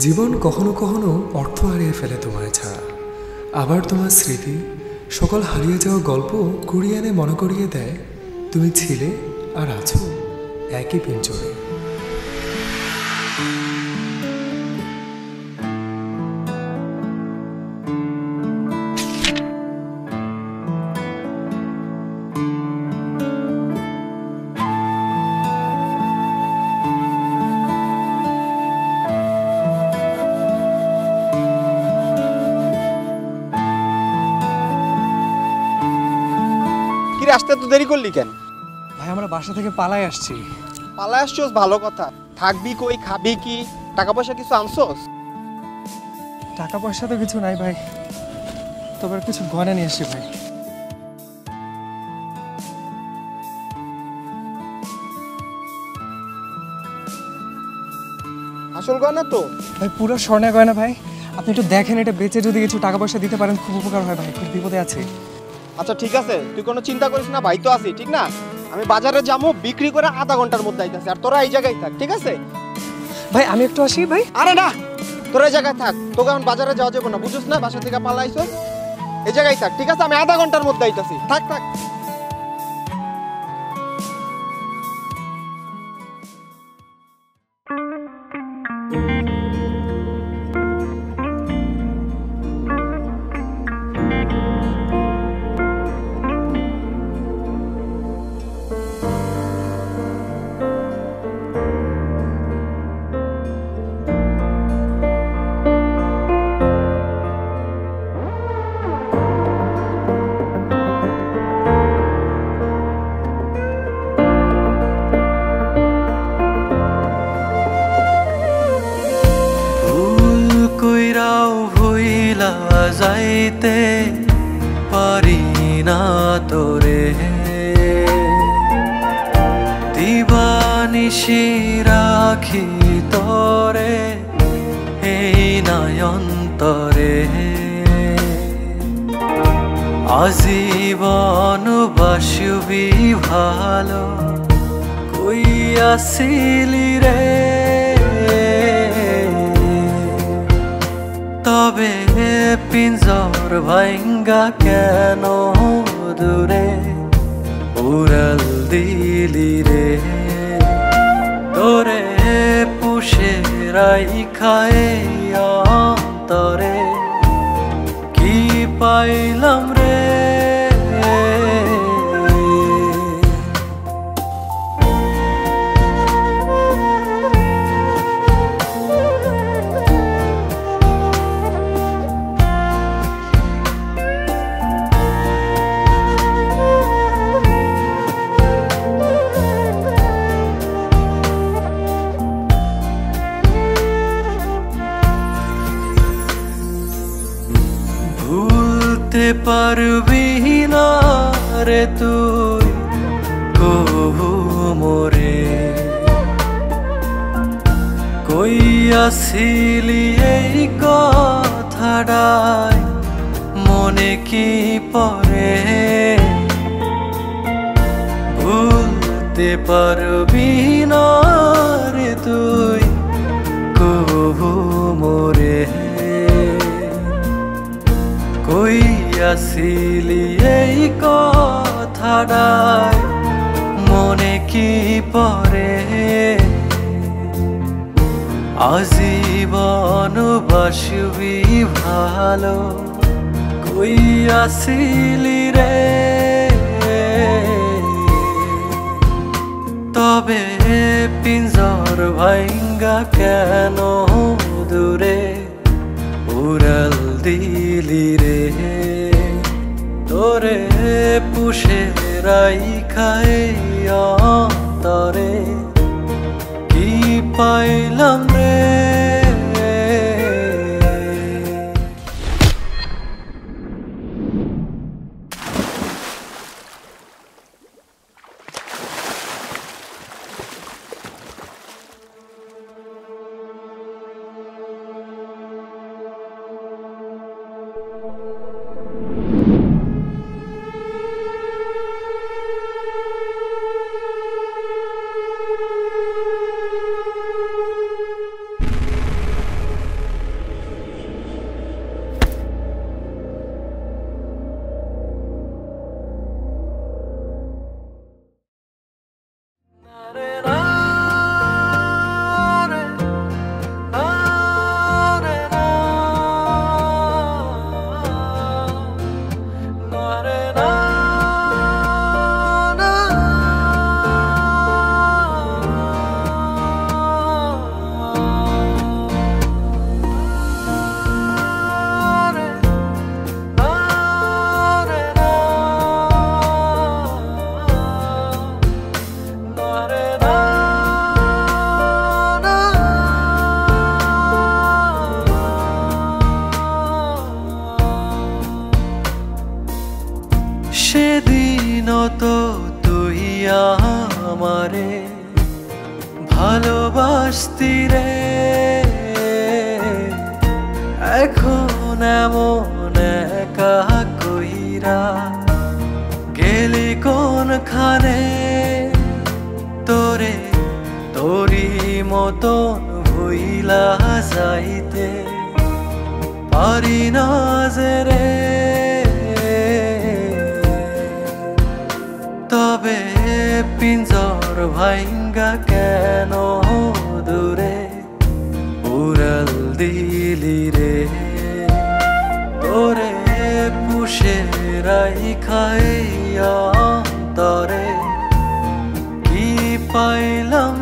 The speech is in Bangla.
জীবন কখনো কখনো অর্থ হারিয়ে ফেলে তোমায় ছাড়া। আবার তোমার স্মৃতি, সকল হারিয়ে যাওয়া গল্প কুড়িয়ে এনে মনে করিয়ে দেয়, তুমি ছিলে আর আছো একই পিঞ্জরে। কি আসতে তো দেরি করলি কেন? ভাই আমরা বাসা থেকে পালাই আসছি। পালা আসছোস ভালো কথা। থাকবি কই খাবি কি? টাকা পয়সা কিছু আনছোস? টাকা পয়সা তো কিছু নাই ভাই। তবে কিছু গয়না নিয়ে এসছি ভাই। আসল গয়না তো? ভাই পুরো স্বর্ণের গয়না ভাই। আপনি একটু দেখেন এটা বেচে যদি কিছু টাকা পয়সা দিতে পারেন খুব উপকার হয় ভাই। খুব বিপদে আছে। আচ্ছা ঠিক আছে। তুই কোনো চিন্তা করিস না ভাই তো আছি ঠিক না? আমি বাজারে যাব বিক্রি করে আধা ঘণ্টার মধ্যে আইতাছি আর তোরা এই জায়গায় থাক ঠিক আছে? ভাই আমি একটু আসি ভাই। আরে না তোরা এই জায়গায় থাক। তোকে এখন বাজারে যাওয়া যাবে না বুঝিস না? বাসা থেকে পালাইছো এই জায়গায় থাক ঠিক আছে? আমি আধা ঘণ্টার মধ্যে আইতাছি। থাক থাক। যাইতে পারি না তোরে। দিবানিশি রাখি তরে এই নয়ন্তরে আজীবন বাসবি ভালো কই আসিলি রে। পিঞ্জর ভাঙ্গা কেন দূরে? উড়াল দিলি রে। তোরে পুষে রাই খায় তরে কি পাইলাম পারবি না রে তুই কহু মোরে। কই আসিলি এই কথাটাই, মনে কি পড়ে? ভুলতে পারবি না রে তুই কহু মোরে। কই আসিলি এই কথাটাই, মনে কি পড়ে? আজীবন বাসবি ভালো, কই আসিলি রে? তবে পিঞ্জর ভাঙ্গা কেন দূরে, উড়াল দিলি রে? তোরে পুষে রাই খায় অন্তরে। কি পাইলাম রে তো তুই আমারে ভালোবাসতি রে। এখন এমন একা কইরা গেলি কোনখানে? তোরে তোরি মতন ভুইলা যাইতে পারি না যে রে। ভাইঙ্গা কেন দূরে উড়াল দিলি রে। তোরে পুষে রাই খাইয়া তরে কি পাইলাম